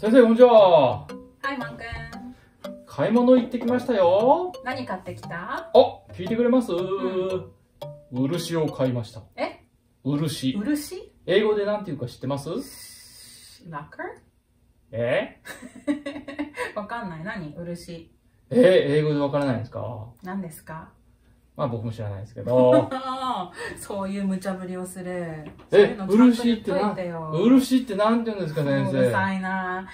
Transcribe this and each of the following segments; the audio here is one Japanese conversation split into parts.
先生、こんにちは。はい、マンくん。買い物行ってきましたよ。何買ってきた？あ、聞いてくれます、漆を買いました。え？漆。漆？英語でなんていうか知ってます？ラッカえ？ー わかんない。何？漆。えー英語でわからないですか？何ですか？まあ僕も知らないですけど。そういう無茶ぶりをする。えうの、ちゃんと言ってないてよ。漆ってなんて言うんですか、先生。うるさいな。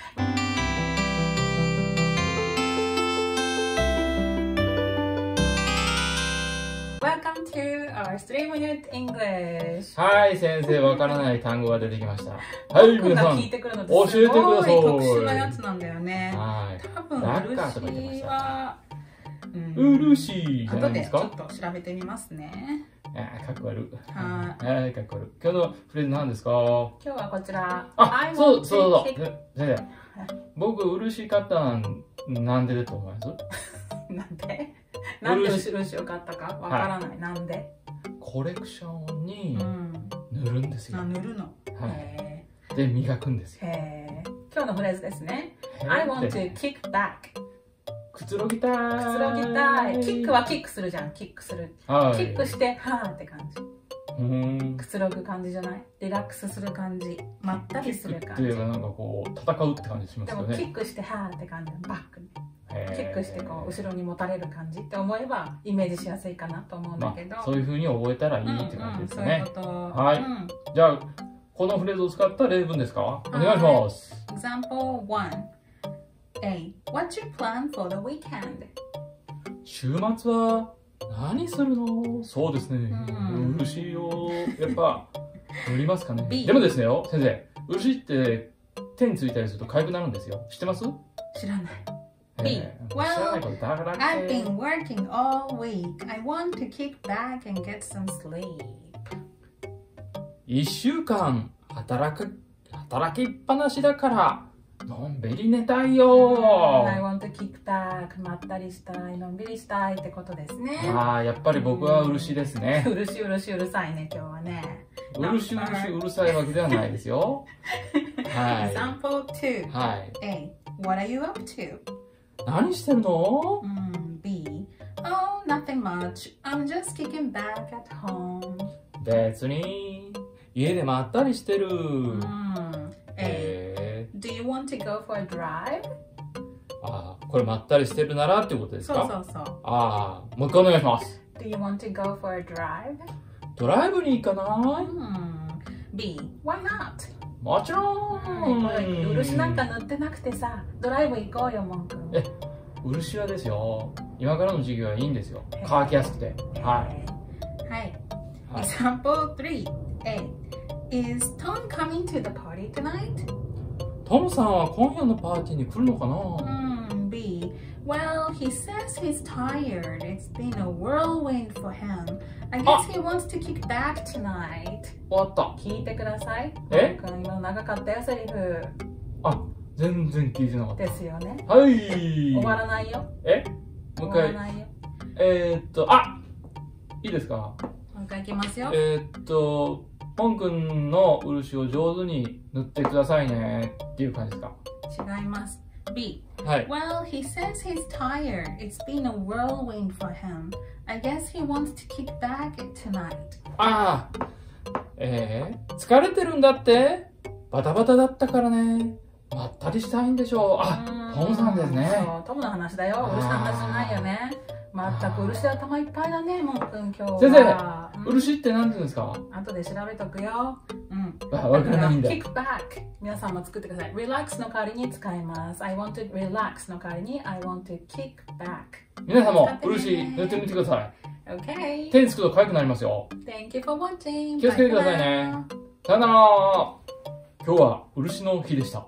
Welcome to our 3 minute English. はい、先生、わからない単語が出てきました。はい、僕皆さん。教えてください特殊なやつなんだよね。はい。多分ラッカーとか言ってまし漆たは、うん漆じゃない後でですか？ちょっと調べてみますね。あーかっこ悪い。ははい、かっこ悪い。今日のフレーズ何ですか？今日はこちら。あ I、そうそうそう。ね先生、僕、漆買ったんなんでだと思います？なんで？なんで漆漆を買ったか？わからない。なんで？コレクションうにん。塗るんですよあ、。塗るの？はへい。で、磨くんですよ。今日のフレーズですね。I want to kick back. くつろぎたい。くつろぎたい。キックはキックするじゃん。キックする。はい。キックして、はーって感じ。うーん。くつろぐ感じじゃない？リラックスする感じ。まったりする感じキックっていう。かなんかこう、戦うって感じしますでもキよね。ックして、はーって感じ。バックに。キックしてこう後ろに持たれる感じって思えばイメージしやすいかなと思うんだけど、まあ、そういう風に覚えたらいいって感じですね。うんうはいうんじゃあ、このフレーズを使った例文ですか？お願いします。Example 1 A What's your plan for the weekend? 週末は何するの？そうですねうん。漆をやっぱ塗りますかね B でもですねよ、先生。漆って手についたりすると痒くなるんですよ。知ってます？知らない。B えー Well, I've been working all week. I want to kick back and get some sleep. 一週間働く、働きっぱなしだから、のんびり寝たいよ I want to kick back. まったりしたい、のんびりしたいってことですね。ああ、やっぱり僕は漆ですね。うるしうるしうるさいね、今日はね。漆漆うるさいわけではないですよ。は Example 2い。はい。A What are you up to? 何してるの？Mm, B. Oh, nothing much. I'm just kicking back at home. 別に、家でまったりしてる。Mm. A. want to go for a drive? ー、あーこれまったりしてるならってことですそうかそうそう。ああ、もう一回お願いします。Do you want to go for a drive? ドライブに行かない？Mm. B. Why not? もちろん。漆なんか塗ってなくてさ、ドライブ行こうよ、モン君。え漆はですよ。今からの授業はいいんですよ。乾きやすくて。はい。はい。はい Example 3. A. Is Tom coming to the party tonight? トムさんは今夜のパーティーに来るのかな？Hmm, B. Well, he says he's tired. It's been a whirlwind for him. I guess he wants to kick back tonight. 終わった。聞いてください。え？僕今の長かったよ、セリフあ、全然聞いてなかっですよね。た。はい。終わらないよ。え？もう一回。終わらないよ。えー、っと、あいいですか？もう一回いきますよ。えー、っと、ポン君の漆を上手に塗ってくださいねっていう感じですか違います。B. はい。Well, he says he's tired. It's been a whirlwind for him. I guess he wants to kick back tonight. ああえー、疲れてるんだって？バタバタだったからね。まったりしたいんでしょう。あ、トムさんですね。そう、トムの話だよ。漆の話じゃないよね。まったく漆で頭いっぱいだね、モン君今日は。先生うん漆って何て言うんですか？後で調べとくよ。うん。あ、わからないんだ。kick back。皆さんも作ってください。relax の代わりに使います。I want to relax の代わりに I want to kick back。皆さんも漆塗ってみてください。Okay. 手につくと痒くなりますよ。Thank you for watching. 気をつけてくださいね.さよなら今日は漆の日でした。